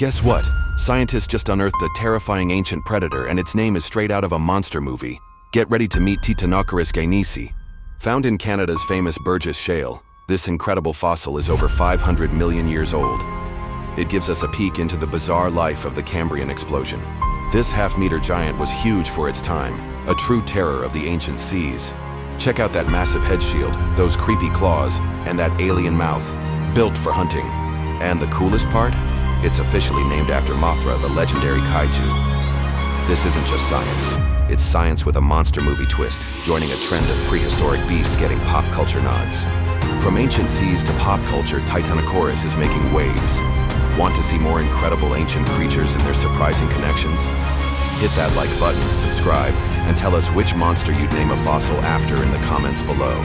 Guess what? Scientists just unearthed a terrifying ancient predator and its name is straight out of a monster movie. Get ready to meet Titanokorys gainesi. Found in Canada's famous Burgess Shale, this incredible fossil is over 500 million years old. It gives us a peek into the bizarre life of the Cambrian explosion. This half-meter giant was huge for its time, a true terror of the ancient seas. Check out that massive head shield, those creepy claws, and that alien mouth, built for hunting. And the coolest part? It's officially named after Mothra, the legendary kaiju. This isn't just science. It's science with a monster movie twist, joining a trend of prehistoric beasts getting pop culture nods. From ancient seas to pop culture, Titanokorys is making waves. Want to see more incredible ancient creatures and their surprising connections? Hit that like button, subscribe, and tell us which monster you'd name a fossil after in the comments below.